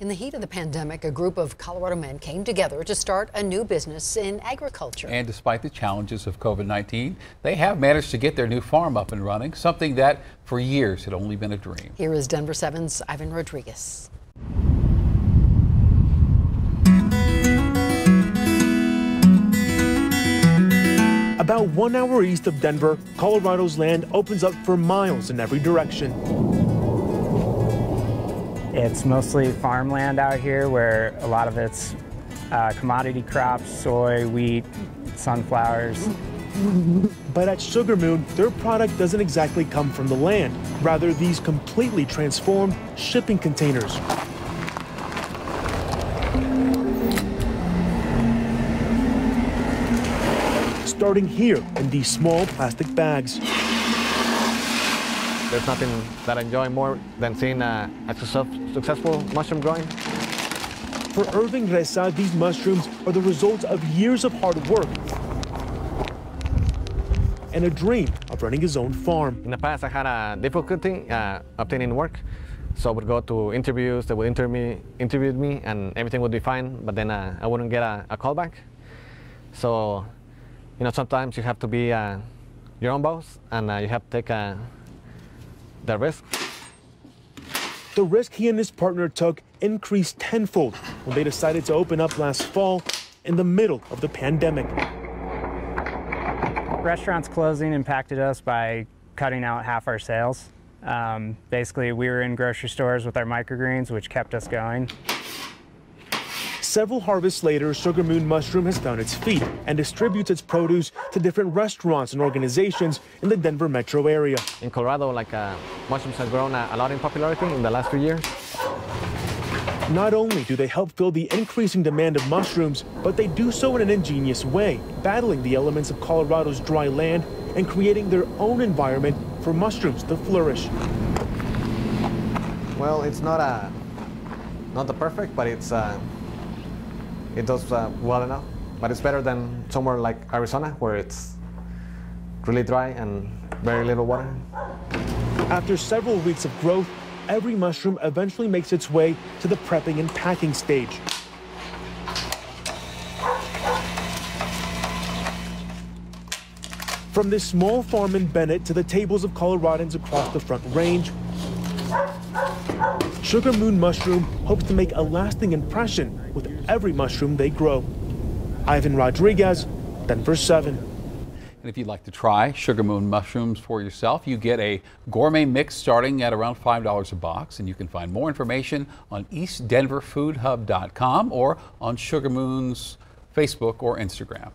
In the heat of the pandemic, a group of Colorado men came together to start a new business in agriculture. And despite the challenges of COVID 19, they have managed to get their new farm up and running, something that for years had only been a dream. Here is Denver 7's Ivan Rodriguez. About one hour east of Denver, Colorado's land opens up for miles in every direction. It's mostly farmland out here where a lot of it's uh, commodity crops, soy, wheat, sunflowers. But at Sugar Moon, their product doesn't exactly come from the land. Rather, these completely transformed shipping containers. Starting here in these small plastic bags. There's nothing that I enjoy more than seeing a, a successful mushroom growing. For Irving Reza, these mushrooms are the result of years of hard work and a dream of running his own farm. In the past, I had a difficulty uh, obtaining work. So I would go to interviews, they would interview me, interview me and everything would be fine, but then uh, I wouldn't get a, a call back. So, you know, sometimes you have to be uh, your own boss and uh, you have to take a, the risk. The risk he and his partner took increased tenfold when they decided to open up last fall in the middle of the pandemic. Restaurants closing impacted us by cutting out half our sales. Um, basically, we were in grocery stores with our microgreens, which kept us going. Several harvests later, Sugar Moon Mushroom has found its feet and distributes its produce to different restaurants and organizations in the Denver metro area. In Colorado, like uh, mushrooms have grown a, a lot in popularity in the last few years. Not only do they help fill the increasing demand of mushrooms, but they do so in an ingenious way, battling the elements of Colorado's dry land and creating their own environment for mushrooms to flourish. Well, it's not a not the perfect, but it's uh, it does uh, well enough. But it's better than somewhere like Arizona, where it's really dry and very little water. After several weeks of growth, every mushroom eventually makes its way to the prepping and packing stage. From this small farm in Bennett to the tables of Coloradans across the Front Range, Sugar Moon Mushroom hopes to make a lasting impression with every mushroom they grow. Ivan Rodriguez, Denver 7. And if you'd like to try Sugar Moon mushrooms for yourself, you get a gourmet mix starting at around $5 a box. And you can find more information on eastdenverfoodhub.com or on Sugar Moon's Facebook or Instagram.